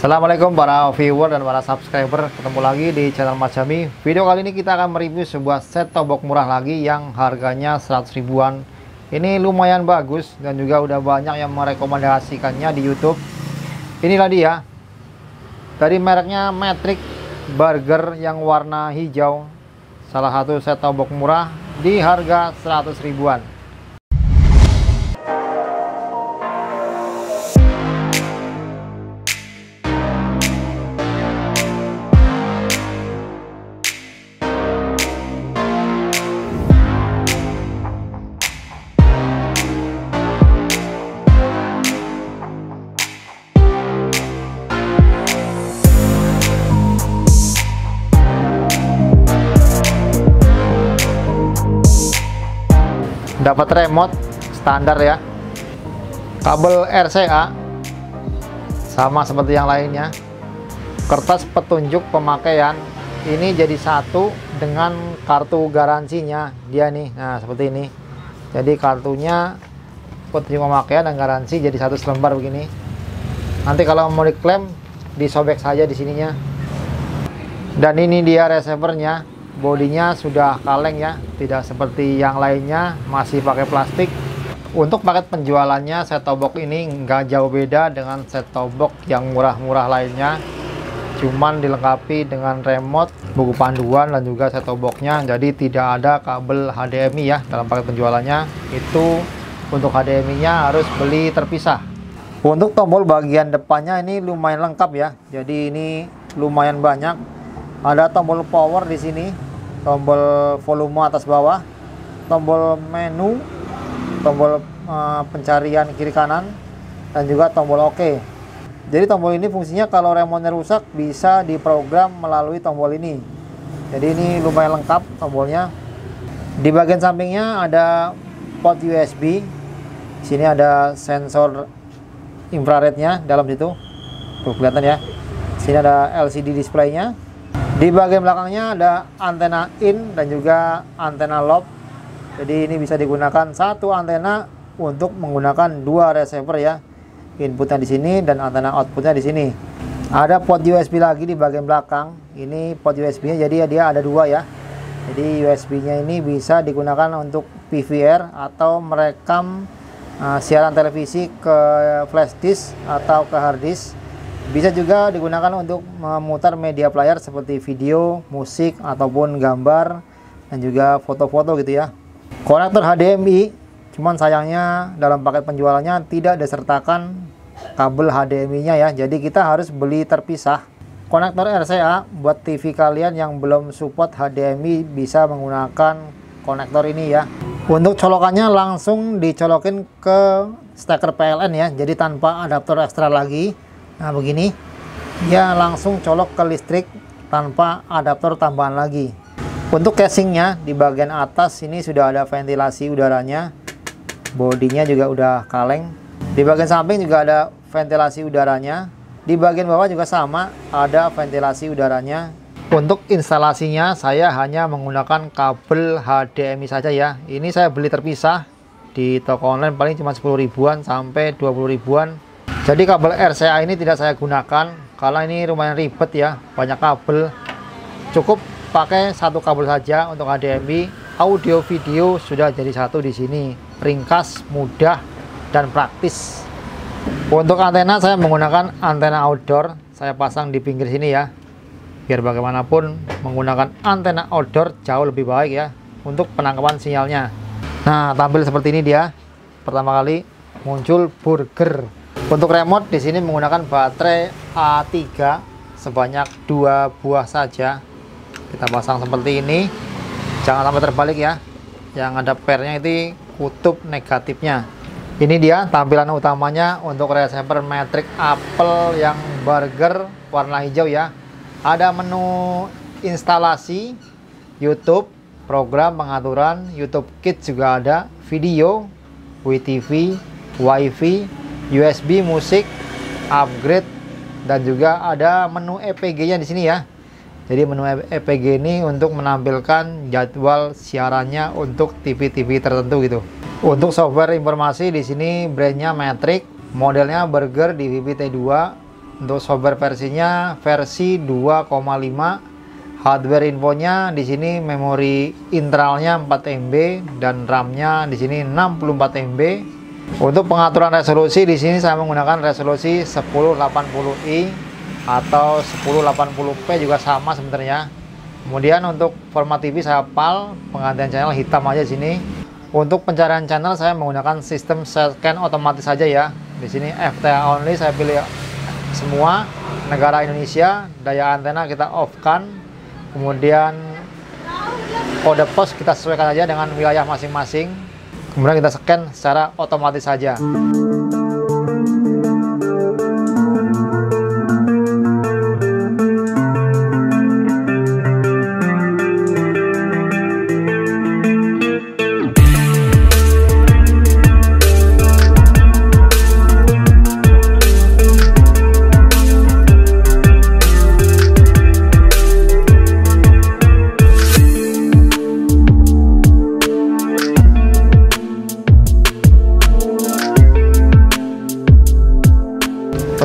Assalamualaikum para viewer dan para subscriber. Ketemu lagi di channel Mas Jami. Video kali ini kita akan mereview sebuah set tobok murah lagi Yang harganya 100 ribuan. Ini lumayan bagus Dan juga udah banyak yang merekomendasikannya di Youtube. Inilah dia. Dari mereknya Matrix Burger yang warna hijau. Salah satu set tobok murah Di harga 100 ribuan dapat remote standar ya. Kabel RCA sama seperti yang lainnya. Kertas petunjuk pemakaian ini jadi satu dengan kartu garansinya. Dia nih nah seperti ini. Jadi kartunya petunjuk pemakaian dan garansi jadi satu selembar begini. Nanti kalau mau diklaim disobek saja di sininya. Dan ini dia receivernya bodinya sudah kaleng ya tidak seperti yang lainnya masih pakai plastik. Untuk paket penjualannya set tobok ini nggak jauh beda dengan set tobok yang murah-murah lainnya. Cuman dilengkapi dengan remote buku panduan dan juga set toboknya. Jadi tidak ada kabel HDMI ya dalam paket penjualannya. Itu untuk HDMI nya harus beli terpisah. Untuk tombol bagian depannya ini lumayan lengkap ya. Jadi ini lumayan banyak ada tombol power di sini. Tombol volume atas bawah. Tombol menu. Tombol uh, pencarian kiri kanan. Dan juga tombol OK jadi tombol ini fungsinya kalau remote rusak bisa diprogram melalui tombol ini. Jadi ini lumayan lengkap tombolnya. Di bagian sampingnya ada port USB sini ada sensor infrarednya dalam situ. Tuh kelihatan ya. Sini ada LCD displaynya di bagian belakangnya ada antena in dan juga antena lob. Jadi ini bisa digunakan satu antena untuk menggunakan dua receiver ya. Inputnya di sini dan antena outputnya di sini. Ada port USB lagi di bagian belakang. Ini port USB-nya jadi dia ada dua ya. Jadi USB-nya ini bisa digunakan untuk PVR atau merekam uh, siaran televisi ke flash disk atau ke hard disk bisa juga digunakan untuk memutar media player seperti video, musik, ataupun gambar dan juga foto-foto gitu ya. Konektor HDMI, cuman sayangnya dalam paket penjualannya tidak disertakan kabel HDMI-nya ya. Jadi kita harus beli terpisah. Konektor RCA buat TV kalian yang belum support HDMI bisa menggunakan konektor ini ya. Untuk colokannya langsung dicolokin ke steker PLN ya. Jadi tanpa adaptor ekstra lagi nah begini. Dia langsung colok ke listrik tanpa adaptor tambahan lagi. Untuk casingnya di bagian atas ini sudah ada ventilasi udaranya. Bodinya juga udah kaleng. Di bagian samping juga ada ventilasi udaranya. Di bagian bawah juga sama ada ventilasi udaranya. Untuk instalasinya saya hanya menggunakan kabel HDMI saja ya. Ini saya beli terpisah di toko online paling cuma 10 ribuan sampai 20 ribuan jadi kabel RCA ini tidak saya gunakan karena ini lumayan ribet ya banyak kabel. Cukup pakai satu kabel saja untuk HDMI audio video sudah jadi satu di sini. Ringkas mudah dan praktis. Untuk antena saya menggunakan antena outdoor. Saya pasang di pinggir sini ya biar bagaimanapun menggunakan antena outdoor jauh lebih baik ya untuk penangkapan sinyalnya. Nah tampil seperti ini dia. Pertama kali muncul burger untuk remote di sini menggunakan baterai A3 sebanyak dua buah saja. Kita pasang seperti ini. Jangan sampai terbalik ya. Yang ada pernya itu kutub negatifnya. Ini dia tampilan utamanya untuk receiver Matrix Apple yang burger warna hijau ya. Ada menu instalasi YouTube, program pengaturan, YouTube Kids juga ada, video, WTV, WiFi, USB musik upgrade dan juga ada menu EPG nya di sini ya jadi menu EPG ini untuk menampilkan jadwal siarannya untuk TV-TV tertentu gitu untuk software informasi di sini brandnya Matrix modelnya Burger di VVT2 Untuk software versinya versi 2,5. Hardware infonya di sini memori internalnya 4 MB dan RAM-nya di sini 64 MB. Untuk pengaturan resolusi di sini saya menggunakan resolusi 1080i atau 1080p juga sama sebenarnya. Kemudian untuk format TV saya pal, penggantian channel hitam aja sini. Untuk pencarian channel saya menggunakan sistem scan otomatis saja ya. Di sini FTA only saya pilih semua negara Indonesia, daya antena kita off kan kemudian kode pos kita sesuaikan aja dengan wilayah masing-masing kemudian kita scan secara otomatis saja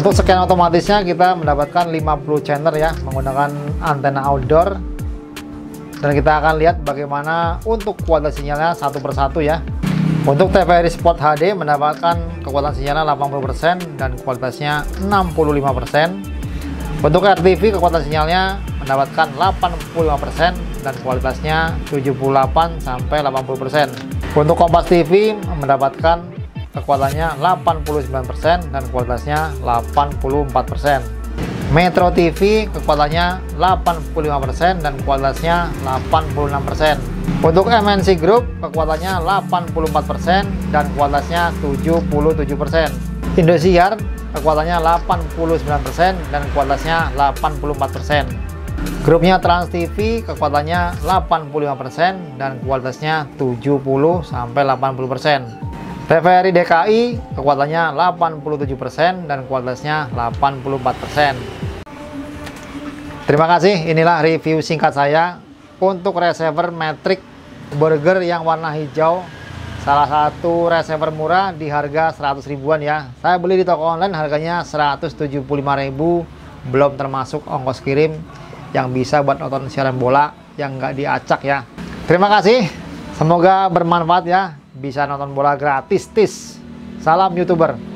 Untuk scan otomatisnya kita mendapatkan 50 channel ya menggunakan antena outdoor dan kita akan lihat bagaimana untuk kualitas sinyalnya satu persatu ya. Untuk TVRI Sport HD mendapatkan kekuatan sinyalnya 80% dan kualitasnya 65%. Untuk RTV kekuatan sinyalnya mendapatkan 85% dan kualitasnya 78 sampai 80%. Untuk Kompas TV mendapatkan kekuatannya 89% dan kualitasnya 84%. Metro TV kekuatannya 85% dan kualitasnya 86%. Untuk MNC Group kekuatannya 84% dan kualitasnya 77%. Indosiar kekuatannya 89% dan kualitasnya 84%. Grupnya Trans TV kekuatannya 85% dan kualitasnya 70 sampai 80%. TVRI DKI kekuatannya 87% dan kualitasnya 84%. Terima kasih, inilah review singkat saya untuk receiver Matrix burger yang warna hijau. Salah satu receiver murah di harga 100 ribuan ya. Saya beli di toko online harganya 175.000 belum termasuk ongkos kirim yang bisa buat nonton siaran bola yang nggak diacak ya. Terima kasih, semoga bermanfaat ya. Bisa nonton bola gratis tis. Salam youtuber